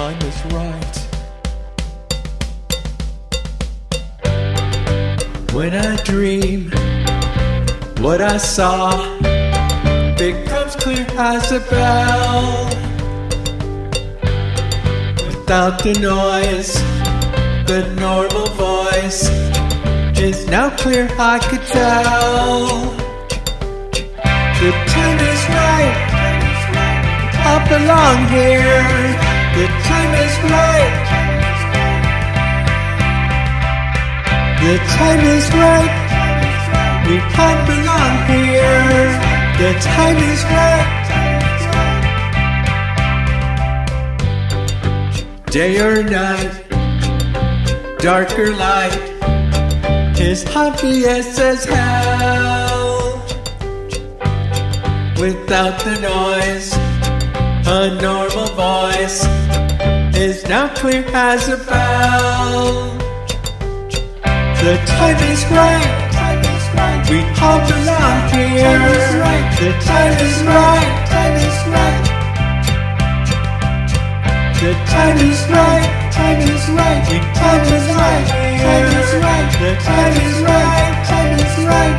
time is right. When I dream, what I saw becomes clear as a bell. Without the noise, the normal voice is now clear, I could tell. The time is right, I belong here. The time is right. We can't belong here. The time is right. Day or night, dark or light, is obvious as hell. Without the noise, a normal voice is now clear as a bell. The time is right. We all belong here. The time is right. The time is right. Time is right. We all belong here. The time is right. Time is right.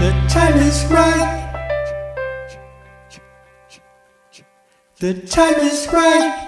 The time is right. The time is right.